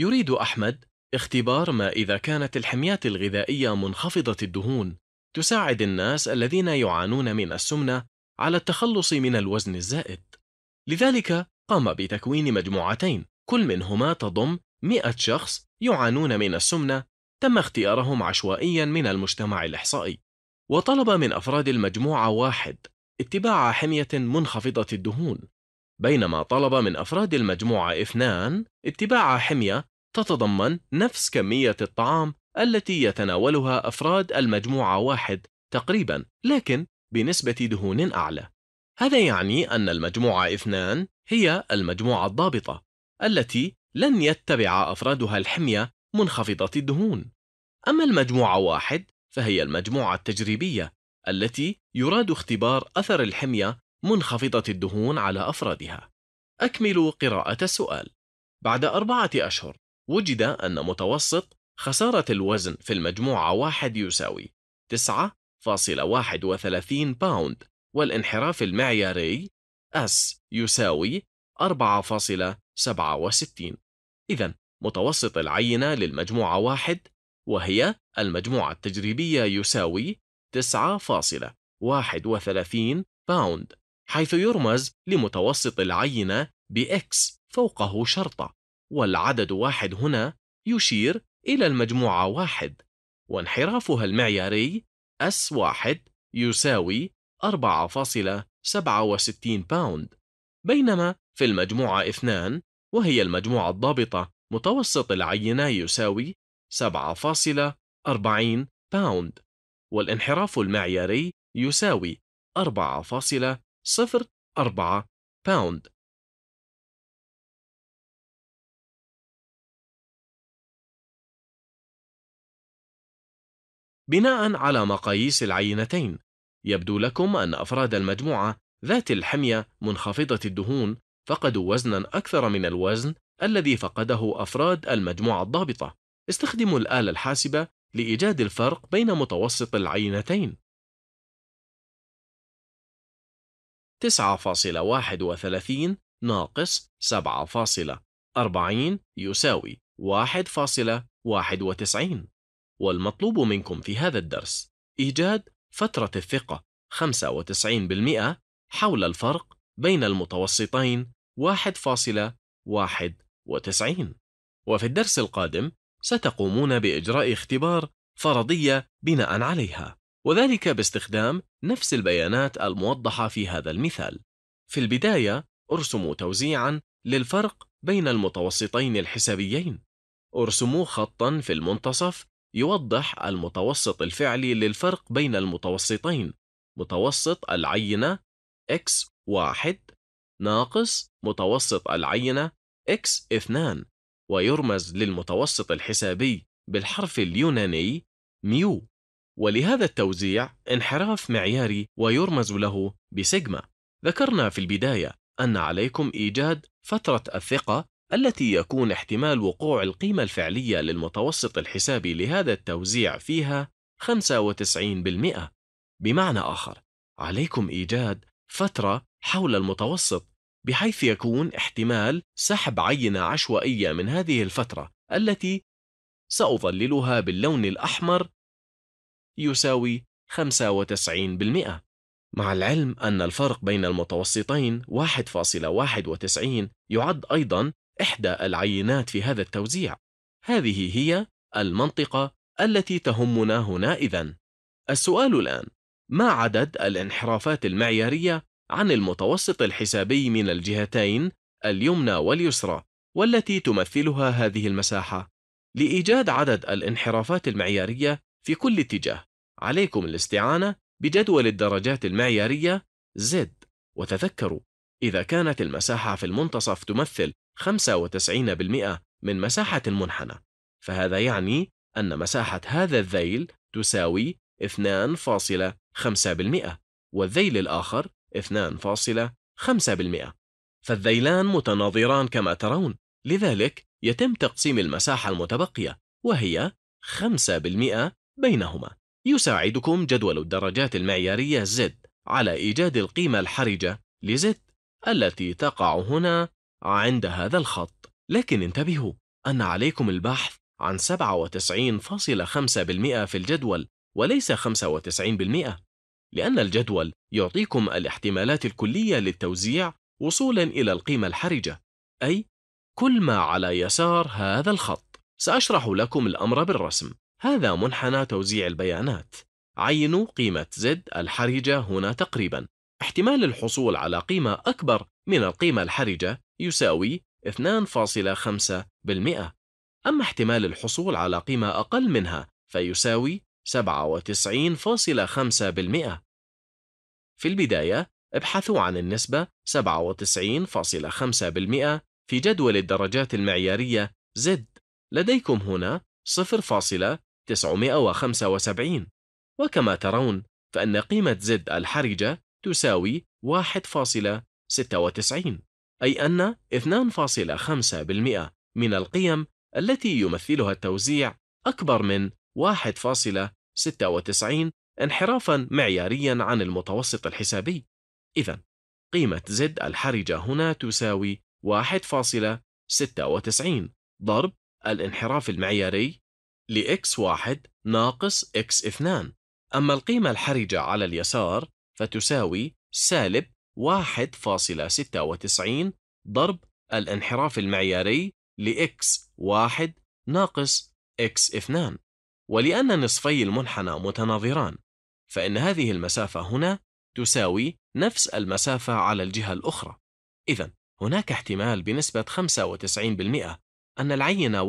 يريد أحمد اختبار ما إذا كانت الحميات الغذائية منخفضة الدهون تساعد الناس الذين يعانون من السمنة على التخلص من الوزن الزائد. لذلك قام بتكوين مجموعتين كل منهما تضم 100 شخص يعانون من السمنة تم اختيارهم عشوائيا من المجتمع الإحصائي. وطلب من أفراد المجموعة واحد اتباع حمية منخفضة الدهون. بينما طلب من أفراد المجموعة اثنان اتباع حمية تتضمن نفس كمية الطعام التي يتناولها أفراد المجموعة واحد تقريبا لكن بنسبة دهون أعلى. هذا يعني أن المجموعة اثنان هي المجموعة الضابطة التي لن يتبع أفرادها الحمية منخفضة الدهون. أما المجموعة واحد فهي المجموعة التجريبية التي يراد اختبار أثر الحمية منخفضة الدهون على أفرادها. أكملوا قراءة السؤال. بعد أربعة أشهر وجد أن متوسط خسارة الوزن في المجموعة واحد يساوي 9.31 باوند والانحراف المعياري S يساوي 4.67 إذا متوسط العينة للمجموعة واحد وهي المجموعة التجريبية يساوي 9.31 باوند حيث يرمز لمتوسط العينة ب X فوقه شرطة والعدد واحد هنا يشير إلى المجموعة واحد. وانحرافها المعياري S واحد يساوي 4.67 باوند بينما في المجموعة اثنان وهي المجموعة الضابطة متوسط العينة يساوي 7.40 باوند والانحراف المعياري يساوي 4.04 باوند بناء على مقاييس العينتين يبدو لكم أن أفراد المجموعة ذات الحمية منخفضة الدهون فقدوا وزنا أكثر من الوزن الذي فقده أفراد المجموعة الضابطة. استخدموا الآلة الحاسبة لإيجاد الفرق بين متوسط العينتين. 9.31 ناقص 7.40 يساوي 1.91 والمطلوب منكم في هذا الدرس إيجاد فترة الثقة 95% حول الفرق بين المتوسطين 1.91 وفي الدرس القادم ستقومون بإجراء اختبار فرضية بناء عليها. وذلك باستخدام نفس البيانات الموضحة في هذا المثال. في البداية أرسموا توزيعا للفرق بين المتوسطين الحسابيين. أرسموا خطا في المنتصف يوضح المتوسط الفعلي للفرق بين المتوسطين. متوسط العينة x1 ناقص متوسط العينة x2 ويرمز للمتوسط الحسابي بالحرف اليوناني ميو. ولهذا التوزيع انحراف معياري ويرمز له بسيجما. ذكرنا في البداية أن عليكم إيجاد فترة الثقة التي يكون احتمال وقوع القيمة الفعلية للمتوسط الحسابي لهذا التوزيع فيها 95% بمعنى آخر عليكم إيجاد فترة حول المتوسط بحيث يكون احتمال سحب عينة عشوائية من هذه الفترة التي سأظللها باللون الأحمر يساوي 95% مع العلم أن الفرق بين المتوسطين 1.91 يعد أيضا إحدى العينات في هذا التوزيع. هذه هي المنطقة التي تهمنا هنا إذن السؤال الآن ما عدد الانحرافات المعيارية عن المتوسط الحسابي من الجهتين اليمنى واليسرى والتي تمثلها هذه المساحة؟ لإيجاد عدد الانحرافات المعيارية في كل اتجاه. عليكم الاستعانة بجدول الدرجات المعيارية Z. وتذكروا إذا كانت المساحة في المنتصف تمثل 95% من مساحة المنحنى فهذا يعني أن مساحة هذا الذيل تساوي 2.5% والذيل الآخر 2.5% فالذيلان متناظران كما ترون لذلك يتم تقسيم المساحة المتبقية وهي 5% بينهما. يساعدكم جدول الدرجات المعيارية Z على إيجاد القيمة الحرجة لZ التي تقع هنا عند هذا الخط. لكن انتبهوا أن عليكم البحث عن 97.5% في الجدول وليس 95% لأن الجدول يعطيكم الاحتمالات الكلية للتوزيع وصولا إلى القيمة الحرجة أي كل ما على يسار هذا الخط. سأشرح لكم الأمر بالرسم. هذا منحنى توزيع البيانات. عينوا قيمة Z الحرجة هنا تقريبا. احتمال الحصول على قيمة أكبر من القيمة الحرجة يساوي 2.5% أما احتمال الحصول على قيمة أقل منها فيساوي 97.5% في البداية ابحثوا عن النسبة 97.5% في جدول الدرجات المعيارية Z لديكم هنا 0.975 وكما ترون فإن قيمة Z الحرجة تساوي 1.96 أي أن 2.5% من القيم التي يمثلها التوزيع أكبر من 1.96 انحرافا معياريا عن المتوسط الحسابي. إذا قيمة Z الحرجة هنا تساوي 1.96 ضرب الانحراف المعياري ل x1 ناقص x2 أما القيمة الحرجة على اليسار فتساوي سالب 1.96 ضرب الانحراف المعياري ل x1 ناقص x2 ولأن نصفي المنحنى متناظران فإن هذه المسافة هنا تساوي نفس المسافة على الجهة الأخرى. إذا هناك احتمال بنسبة 95% أن العينة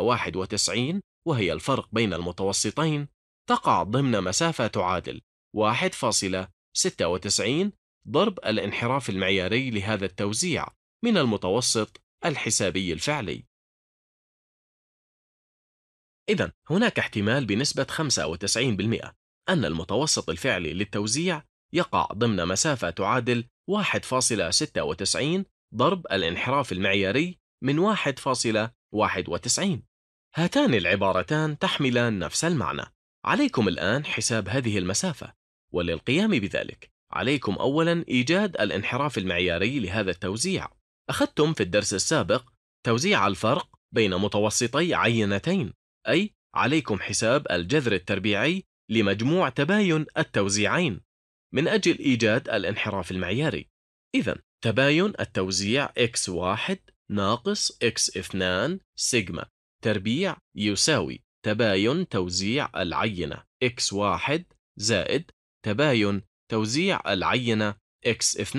1.91 وهي الفرق بين المتوسطين تقع ضمن مسافة تعادل 1.96 ضرب الانحراف المعياري لهذا التوزيع من المتوسط الحسابي الفعلي. إذا هناك احتمال بنسبة 95% أن المتوسط الفعلي للتوزيع يقع ضمن مسافة تعادل 1.96 ضرب الانحراف المعياري من 1.91 هاتان العبارتان تحملان نفس المعنى. عليكم الآن حساب هذه المسافة وللقيام بذلك عليكم أولا إيجاد الانحراف المعياري لهذا التوزيع. أخذتم في الدرس السابق توزيع الفرق بين متوسطي عينتين أي عليكم حساب الجذر التربيعي لمجموع تباين التوزيعين. من أجل إيجاد الانحراف المعياري. إذا تباين التوزيع x1 ناقص x2 سيجما. تربيع يساوي تباين توزيع العينة. x1 زائد تباين توزيع العينة. x2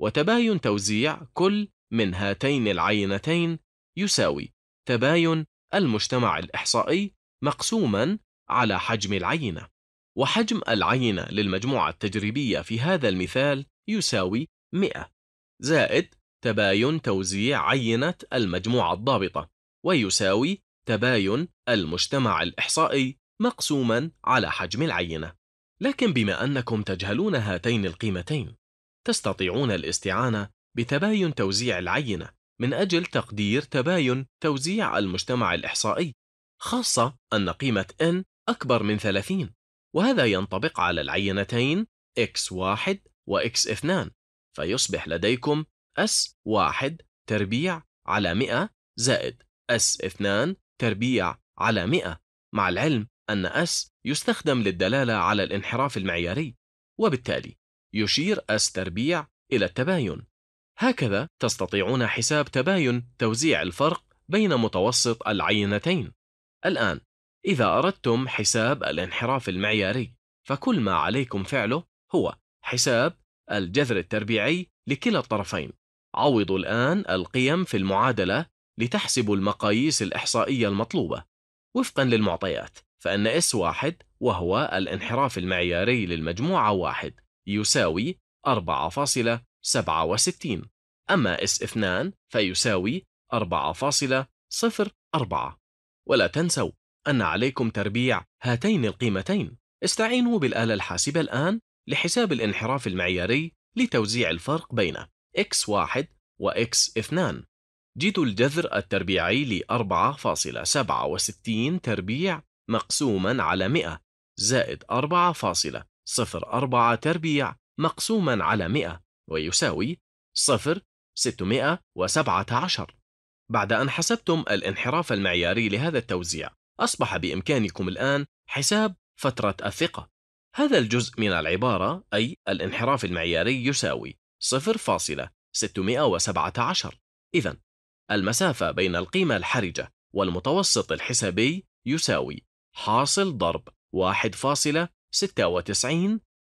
وتباين توزيع كل من هاتين العينتين يساوي تباين المجتمع الإحصائي مقسوما على حجم العينة. وحجم العينة للمجموعة التجريبية في هذا المثال يساوي 100 زائد تباين توزيع عينة المجموعة الضابطة ويساوي تباين المجتمع الإحصائي مقسوما على حجم العينة. لكن بما أنكم تجهلون هاتين القيمتين تستطيعون الاستعانة بتباين توزيع العينة من أجل تقدير تباين توزيع المجتمع الإحصائي خاصة أن قيمة n أكبر من 30 وهذا ينطبق على العينتين x1 و x2 فيصبح لديكم S1 تربيع على 100 زائد S2 تربيع على 100 مع العلم أن S يستخدم للدلالة على الانحراف المعياري وبالتالي يشير S تربيع إلى التباين. هكذا تستطيعون حساب تباين توزيع الفرق بين متوسط العينتين. الآن إذا أردتم حساب الانحراف المعياري فكل ما عليكم فعله هو حساب الجذر التربيعي لكلا الطرفين. عوضوا الآن القيم في المعادلة لتحسبوا المقاييس الإحصائية المطلوبة. وفقا للمعطيات فإن S1 وهو الانحراف المعياري للمجموعة واحد يساوي 4.67 أما S2 فيساوي 4.04 ولا تنسوا أن عليكم تربيع هاتين القيمتين. استعينوا بالآلة الحاسبة الآن لحساب الانحراف المعياري لتوزيع الفرق بين x1 و x2 جيت الجذر التربيعي ل 4.67 تربيع مقسوما على 100 زائد 4.04 تربيع مقسوما على 100 ويساوي 0 617 بعد أن حسبتم الانحراف المعياري لهذا التوزيع أصبح بإمكانكم الآن حساب فترة الثقة. هذا الجزء من العبارة أي الانحراف المعياري يساوي 0.617 إذا المسافة بين القيمة الحرجة والمتوسط الحسابي يساوي حاصل ضرب 1.96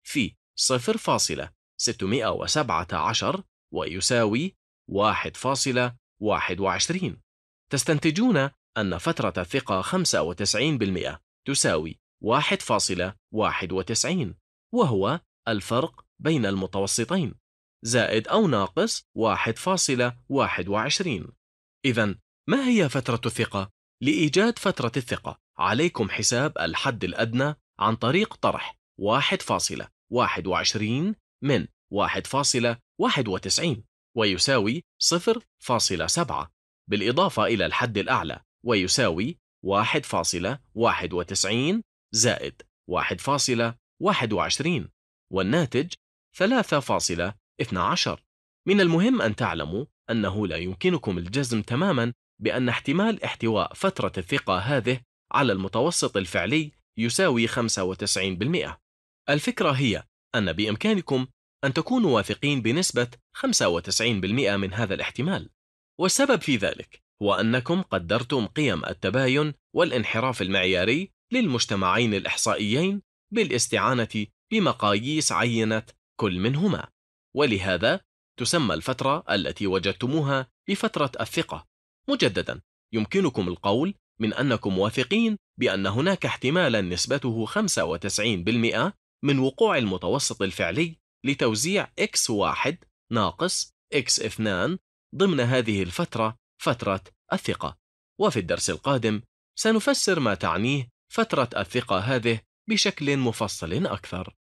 في 0.617 ويساوي 1.21 تستنتجون أن فترة الثقة 95% تساوي 1.91 وهو الفرق بين المتوسطين. زائد أو ناقص 1.21 إذا ما هي فترة الثقة؟ لإيجاد فترة الثقة. عليكم حساب الحد الأدنى عن طريق طرح 1.21 من 1.91 ويساوي 0.7 بالإضافة إلى الحد الأعلى ويساوي 1.91 زائد 1.21 والناتج 3.12 من المهم أن تعلموا أنه لا يمكنكم الجزم تماما بأن احتمال احتواء فترة الثقة هذه على المتوسط الفعلي يساوي 95%. الفكرة هي أن بإمكانكم أن تكونوا واثقين بنسبة 95% من هذا الاحتمال. والسبب في ذلك هو أنكم قدرتم قيم التباين والانحراف المعياري للمجتمعين الإحصائيين بالاستعانة بمقاييس عينة كل منهما. ولهذا تسمى الفترة التي وجدتموها بفترة الثقة. مجددا يمكنكم القول من أنكم واثقين بأن هناك احتمالا نسبته 95% من وقوع المتوسط الفعلي لتوزيع x1 ناقص x2 ضمن هذه الفترة فترة الثقة. وفي الدرس القادم سنفسر ما تعنيه فترة الثقة هذه بشكل مفصل أكثر.